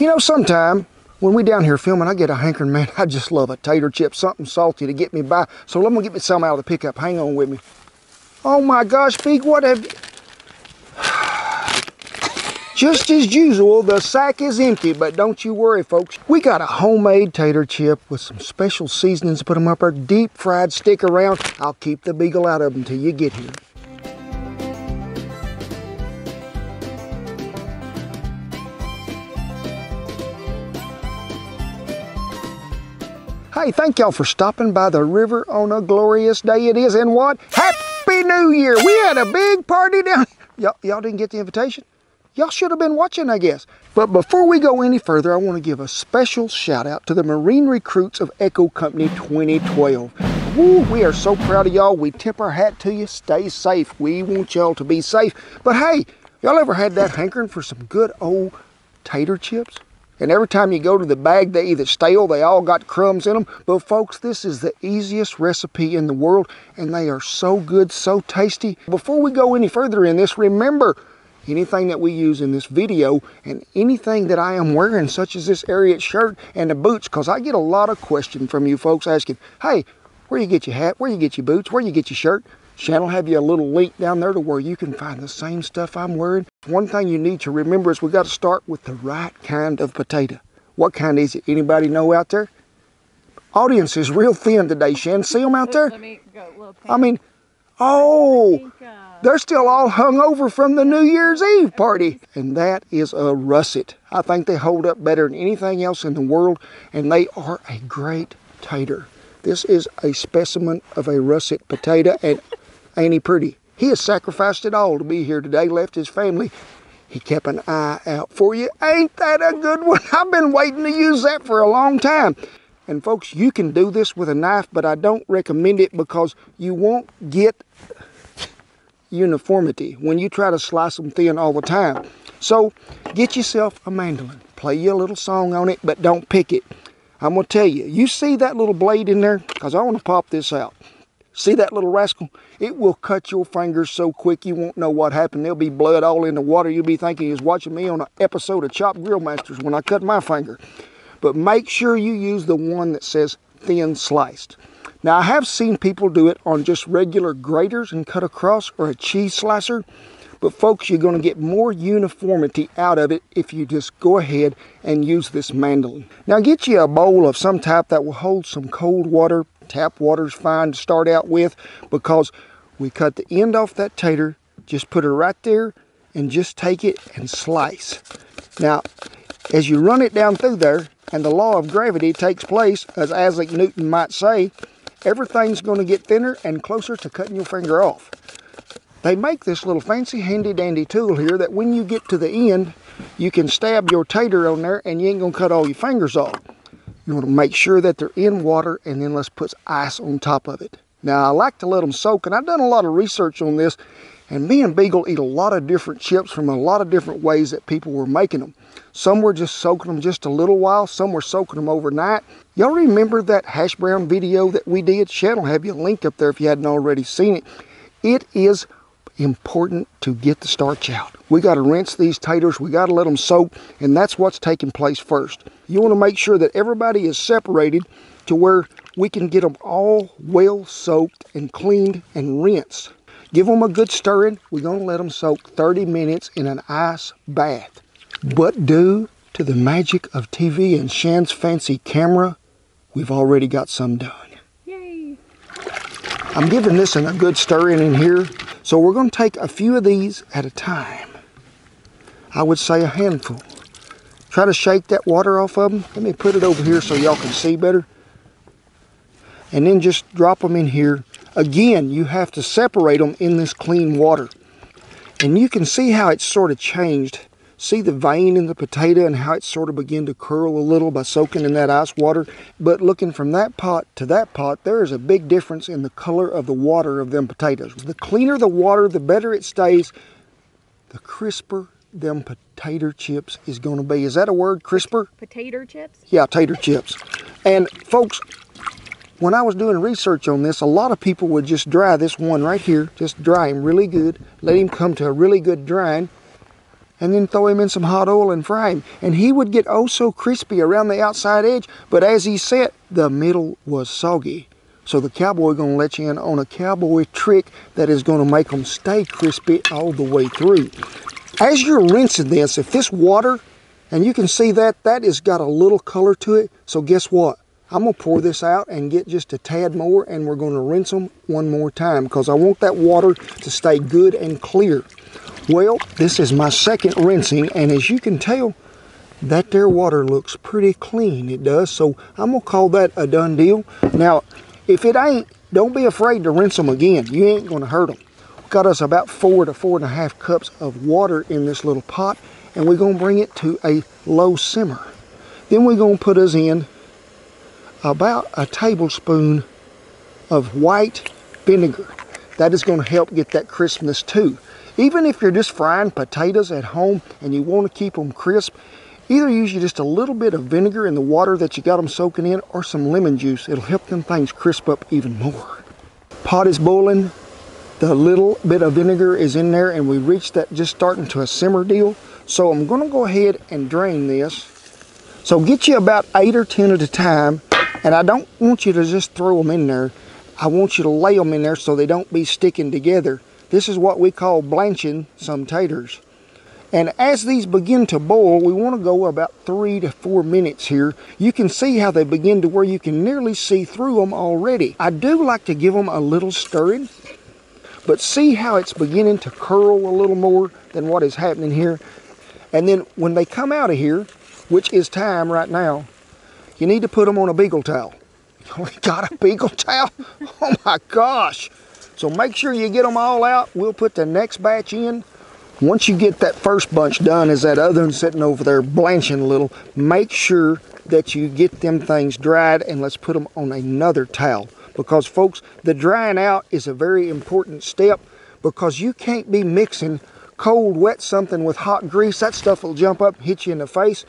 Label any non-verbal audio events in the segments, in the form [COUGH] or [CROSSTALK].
You know, sometime when we down here filming, I get a hankering, man, I just love a tater chip, something salty to get me by. So let me get me some out of the pickup. Hang on with me. Oh my gosh, Pete, what have... [SIGHS] Just as usual, the sack is empty, but don't you worry, folks. We got a homemade tater chip with some special seasonings. Put them up there, deep fried. Stick around. I'll keep the beagle out of them till you get here. Hey, thank y'all for stopping by the river on a glorious day it is. And what? Happy New Year! We had a big party down. [LAUGHS] Y'all, y'all didn't get the invitation? Y'all should have been watching, I guess. But before we go any further, I want to give a special shout out to the Marine Recruits of Echo Company 2012. Woo, we are so proud of y'all. We tip our hat to you. Stay safe. We want y'all to be safe. But hey, y'all ever had that hankering for some good old tater chips? And every time you go to the bag, they either stale, they all got crumbs in them. But folks, this is the easiest recipe in the world, and they are so good, so tasty. Before we go any further in this, remember, anything that we use in this video and anything that I am wearing, such as this Ariat shirt and the boots, because I get a lot of questions from you folks asking, hey, where you get your hat, where you get your boots, where you get your shirt. Shannon will have you a little link down there to where you can find the same stuff I'm wearing. One thing you need to remember is we got to start with the right kind of potato. What kind is it? Anybody know out there? Audience is real thin today, Shannon. See them out there? I mean, oh, they're still all hung over from the New Year's Eve party. And that is a russet. I think they hold up better than anything else in the world, and they are a great tater. This is a specimen of a russet potato, and ain't he pretty? He has sacrificed it all to be here today, left his family. He kept an eye out for you. Ain't that a good one? [LAUGHS] I've been waiting to use that for a long time. And folks, you can do this with a knife, but I don't recommend it because you won't get uniformity when you try to slice them thin all the time. So get yourself a mandolin. Play you a little song on it, but don't pick it. I'm going to tell you, you see that little blade in there? Because I want to pop this out. See that little rascal? It will cut your fingers so quick you won't know what happened. There'll be blood all in the water. You'll be thinking was watching me on an episode of Chopped Grill Masters when I cut my finger. But make sure you use the one that says thin sliced. Now I have seen people do it on just regular graters and cut across or a cheese slicer. But folks, you're going to get more uniformity out of it if you just go ahead and use this mandolin. Now get you a bowl of some type that will hold some cold water. Tap water's fine to start out with because we cut the end off that tater, just put it right there and just take it and slice. Now, as you run it down through there and the law of gravity takes place, as Isaac Newton might say, everything's going to get thinner and closer to cutting your finger off. They make this little fancy handy dandy tool here that when you get to the end, you can stab your tater on there and you ain't going to cut all your fingers off. You want to make sure that they're in water and then let's put ice on top of it. Now I like to let them soak and I've done a lot of research on this and me and Beagle eat a lot of different chips from a lot of different ways that people were making them. Some were just soaking them just a little while. Some were soaking them overnight. Y'all remember that hash brown video that we did? Shannon have you a link up there if you hadn't already seen it. It is important to get the starch out. We got to rinse these taters. We got to let them soak, and that's what's taking place first. You want to make sure that everybody is separated to where we can get them all well soaked and cleaned and rinsed. Give them a good stirring. We're going to let them soak 30 minutes in an ice bath. But due to the magic of TV and Shan's fancy camera, we've already got some done. Yay! I'm giving this a good stirring in here. So we're going to take a few of these at a time. I would say a handful. Try to shake that water off of them. Let me put it over here so y'all can see better. And then just drop them in here Again, you have to separate them in this clean water. And you can see how it's sort of changed. See the vein in the potato and how it sort of began to curl a little by soaking in that ice water. But looking from that pot to that pot, there is a big difference in the color of the water of them potatoes. The cleaner the water, the better it stays, the crisper them potato chips is going to be. Is that a word, crisper? Potato chips? Yeah, tater chips. And folks, when I was doing research on this, a lot of people would just dry this one right here, just dry him really good, let him come to a really good drying, and then throw him in some hot oil and fry him. And he would get oh so crispy around the outside edge, but as he set, the middle was soggy. So the cowboy gonna let you in on a cowboy trick that is gonna make them stay crispy all the way through. As you're rinsing this, if this water, and you can see that, that has got a little color to it, so guess what? I'm gonna pour this out and get just a tad more and we're gonna rinse them one more time because I want that water to stay good and clear. Well, this is my second rinsing and as you can tell, that there water looks pretty clean, it does. So I'm gonna call that a done deal. Now, if it ain't, don't be afraid to rinse them again. You ain't gonna hurt them. Got us about four to four and a half cups of water in this little pot and we're gonna bring it to a low simmer. Then we're gonna put us in about a tablespoon of white vinegar. That is going to help get that crispness too. Even if you're just frying potatoes at home and you want to keep them crisp, either use just a little bit of vinegar in the water that you got them soaking in or some lemon juice. It'll help them things crisp up even more. Pot is boiling. The little bit of vinegar is in there and we reached that just starting to a simmer deal. So I'm going to go ahead and drain this. So get you about eight or 10 at a time and I don't want you to just throw them in there. I want you to lay them in there so they don't be sticking together. This is what we call blanching some taters. And as these begin to boil, we want to go about three to four minutes here. You can see how they begin to where you can nearly see through them already. I do like to give them a little stirring, but see how it's beginning to curl a little more than what is happening here. And then when they come out of here, which is time right now, you need to put them on a beagle towel. [LAUGHS] We got a beagle towel? [LAUGHS] Oh my gosh. So make sure you get them all out. We'll put the next batch in. Once you get that first bunch done, is that other one sitting over there blanching a little, make sure that you get them things dried and let's put them on another towel. Because folks, the drying out is a very important step because you can't be mixing cold, wet something with hot grease. That stuff will jump up, hit you in the face.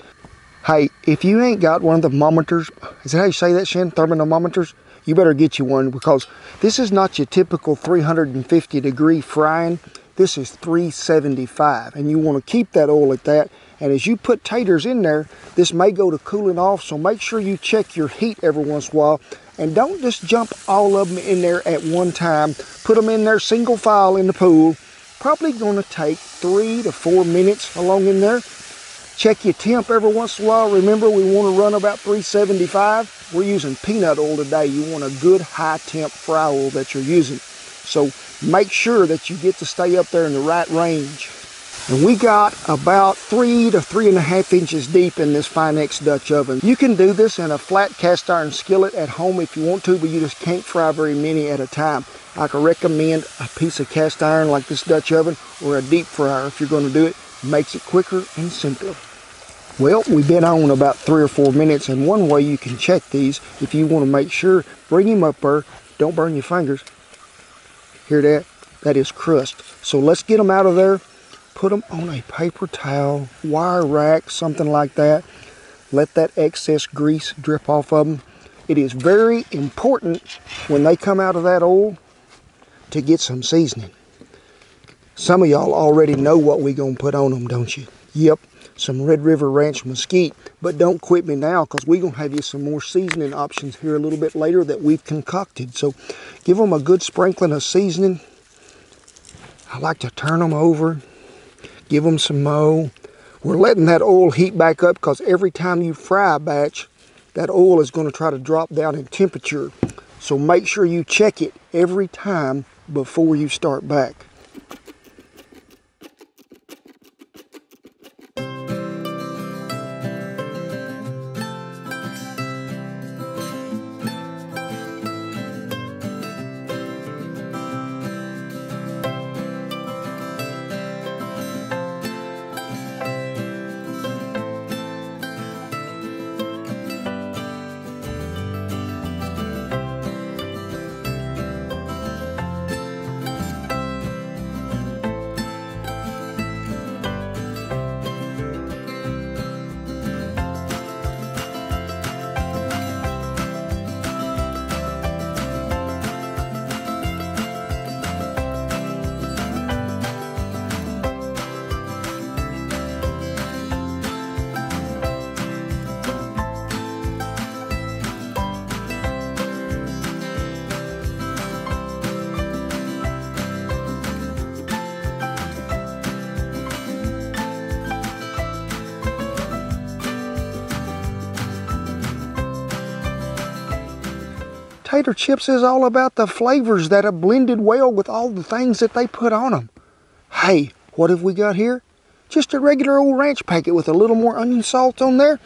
Hey, if you ain't got one of the thermometers, is that how you say that, Shan? Thermometers? You better get you one because this is not your typical 350 degree frying. This is 375 and you want to keep that oil at that. And as you put taters in there, this may go to cooling off. So make sure you check your heat every once in a while and don't just jump all of them in there at one time. Put them in there single file in the pool. Probably going to take three to four minutes along in there. Check your temp every once in a while. Remember, we want to run about 375. We're using peanut oil today. You want a good high temp fry oil that you're using. So make sure that you get to stay up there in the right range. And we got about three to three and a half inches deep in this Finex Dutch oven. You can do this in a flat cast iron skillet at home if you want to, but you just can't fry very many at a time. I can recommend a piece of cast iron like this Dutch oven or a deep fryer if you're going to do it makes it quicker and simpler. Well, we've been on about three or four minutes, and one way you can check these, if you want to make sure, bring them up there, don't burn your fingers. Hear that? That is crust. So let's get them out of there, put them on a paper towel, wire rack, something like that. Let that excess grease drip off of them. It is very important when they come out of that oil to get some seasoning. Some of y'all already know what we gonna put on them, don't you? Yep, some Red River Ranch mesquite. But don't quit me now because we're gonna have you some more seasoning options here a little bit later that we've concocted. So give them a good sprinkling of seasoning. I like to turn them over, give them some mo. We're letting that oil heat back up because every time you fry a batch, that oil is going to try to drop down in temperature. So make sure you check it every time before you start back. Tater chips is all about the flavors that have blended well with all the things that they put on them. Hey, what have we got here? Just a regular old ranch packet with a little more onion salt on there.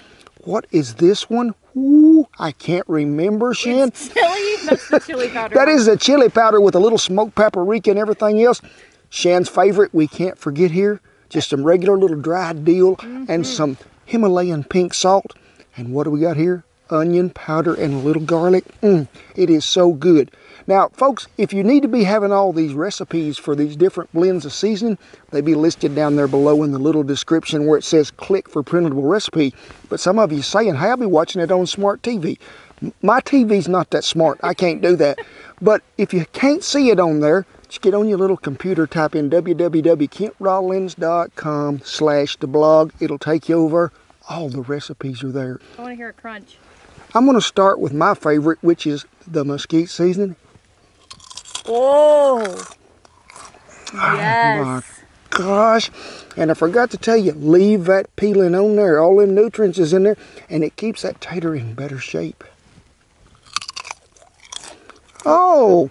What is this one? Ooh, I can't remember, Shan. It's chili? That's the chili [LAUGHS] powder. That is the chili powder with a little smoked paprika and everything else. Shan's favorite, we can't forget here, just some regular little dried dill and mm-hmm. some Himalayan pink salt. And what do we got here? Onion powder and a little garlic. Mm, it is so good. Now, folks, if you need to be having all these recipes for these different blends of seasoning, they be listed down there below in the little description where it says click for printable recipe. But some of you saying, hey, I'll be watching it on smart TV. My TV's not that smart. I can't do that. [LAUGHS] But if you can't see it on there, just get on your little computer, type in www.kentrollins.com slash the blog. It'll take you over. All the recipes are there. I want to hear a crunch. I'm going to start with my favorite, which is the mesquite seasoning. Oh. My Yes. gosh. And I forgot to tell you, leave that peeling on there. All them nutrients is in there, and it keeps that tater in better shape. Oh,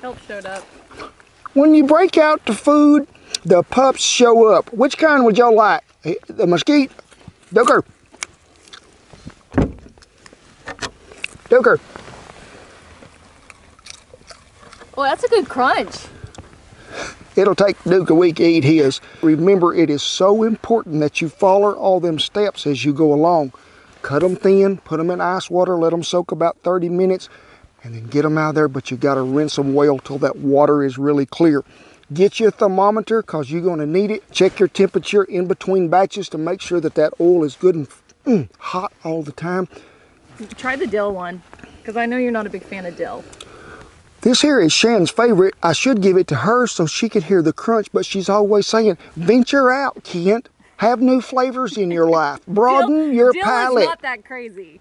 Help showed up. when you break out the food, the pups show up. Which kind would y'all like? Eh, The mesquite? Duker. Duker. Oh, that's a good crunch. It'll take Duke a week to eat his. Remember, it is so important that you follow all them steps as you go along. Cut them thin, put them in ice water, let them soak about 30 minutes, and then get them out of there. But you got to rinse them well till that water is really clear. Get you a thermometer because you're going to need it. Check your temperature in between batches to make sure that that oil is good and mm, hot all the time. Try the dill one, because I know you're not a big fan of dill. This here is Shan's favorite. I should give it to her so she could hear the crunch, but she's always saying, venture out, Kent. Have new flavors in your life. [LAUGHS] Broaden dill, your dill palate. is not that crazy.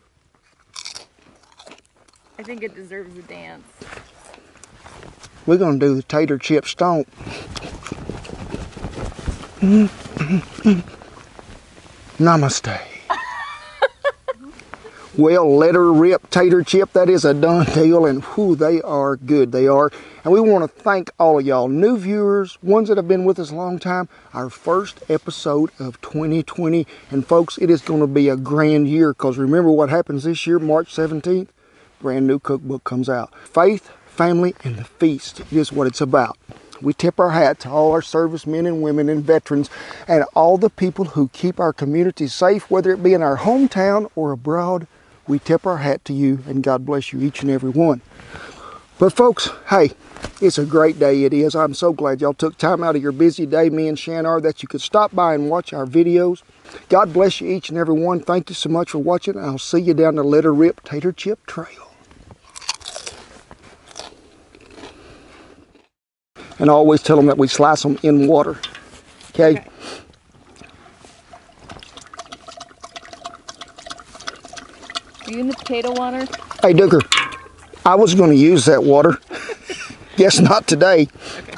I think it deserves a dance. We're going to do the tater chip stomp. [LAUGHS] Namaste. Well, let her rip tater chip. That is a done deal, and whew, they are good. They are. And we want to thank all of y'all, new viewers, ones that have been with us a long time. Our first episode of 2020. And folks, it is going to be a grand year because remember what happens this year, March 17th? Brand new cookbook comes out. Faith, family, and the feast is what it's about. We tip our hat to all our servicemen and women and veterans and all the people who keep our communities safe, whether it be in our hometown or abroad. We tip our hat to you and God bless you, each and every one. But folks, hey, it's a great day it is. I'm so glad y'all took time out of your busy day, me and Shan are, that you could stop by and watch our videos. God bless you each and every one. Thank you so much for watching. I'll see you down the Letter Rip Tater Chip Trail. And I always tell them that we slice them in water. Okay? Okay. Are you in the potato water? Hey, Dooker, I was going to use that water. [LAUGHS] Guess not today. Okay.